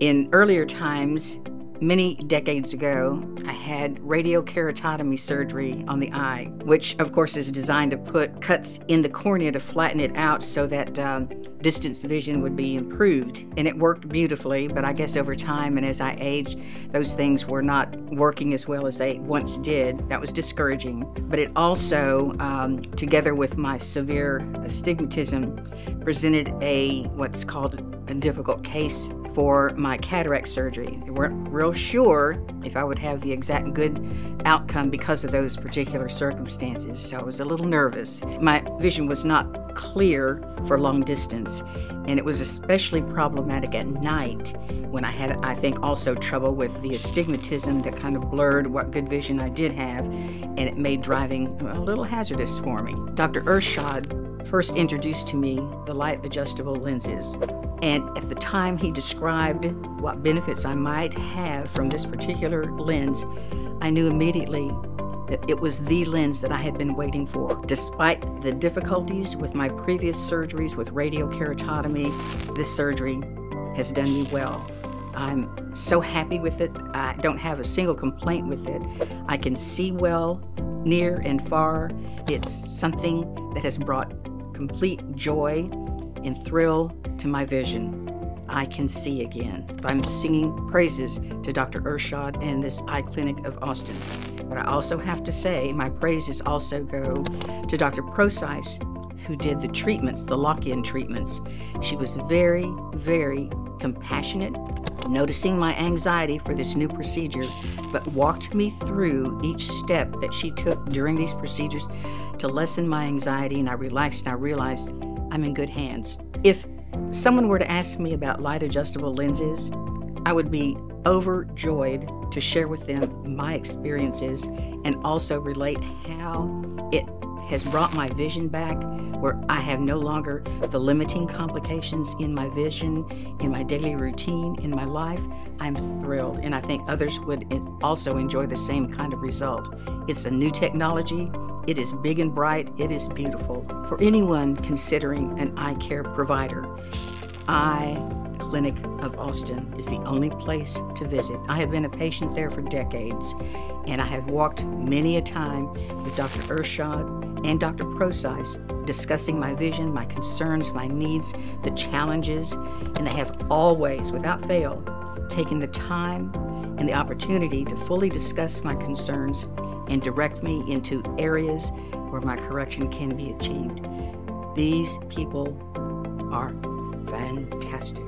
In earlier times, Many decades ago, I had radiokeratotomy surgery on the eye, which of course is designed to put cuts in the cornea to flatten it out so that um, distance vision would be improved. And it worked beautifully, but I guess over time and as I aged, those things were not working as well as they once did. That was discouraging. But it also, um, together with my severe astigmatism, presented a what's called a difficult case for my cataract surgery. They weren't real sure if I would have the exact good outcome because of those particular circumstances, so I was a little nervous. My vision was not clear for long distance, and it was especially problematic at night when I had, I think, also trouble with the astigmatism that kind of blurred what good vision I did have, and it made driving a little hazardous for me. Dr. Irshad first introduced to me the light adjustable lenses. And at the time he described what benefits I might have from this particular lens, I knew immediately it was the lens that I had been waiting for. Despite the difficulties with my previous surgeries with radiokeratotomy, this surgery has done me well. I'm so happy with it. I don't have a single complaint with it. I can see well, near and far. It's something that has brought complete joy and thrill to my vision. I can see again. I'm singing praises to Dr. Irshad and this eye clinic of Austin. But I also have to say, my praises also go to Dr. Prosise, who did the treatments, the lock in treatments. She was very, very compassionate, noticing my anxiety for this new procedure, but walked me through each step that she took during these procedures to lessen my anxiety. And I relaxed and I realized I'm in good hands. If someone were to ask me about light adjustable lenses, I would be overjoyed to share with them my experiences and also relate how it has brought my vision back, where I have no longer the limiting complications in my vision, in my daily routine, in my life. I'm thrilled, and I think others would eh, also enjoy the same kind of result. It's a new technology. It is big and bright. It is beautiful. For anyone considering an eye care provider, Eye Clinic of Austin is the only place to visit. I have been a patient there for decades, and I have walked many a time with Dr. Irshad and Dr. Prosise discussing my vision, my concerns, my needs, the challenges, and they have always, without fail, taken the time and the opportunity to fully discuss my concerns and direct me into areas where my correction can be achieved. These people are fantastic.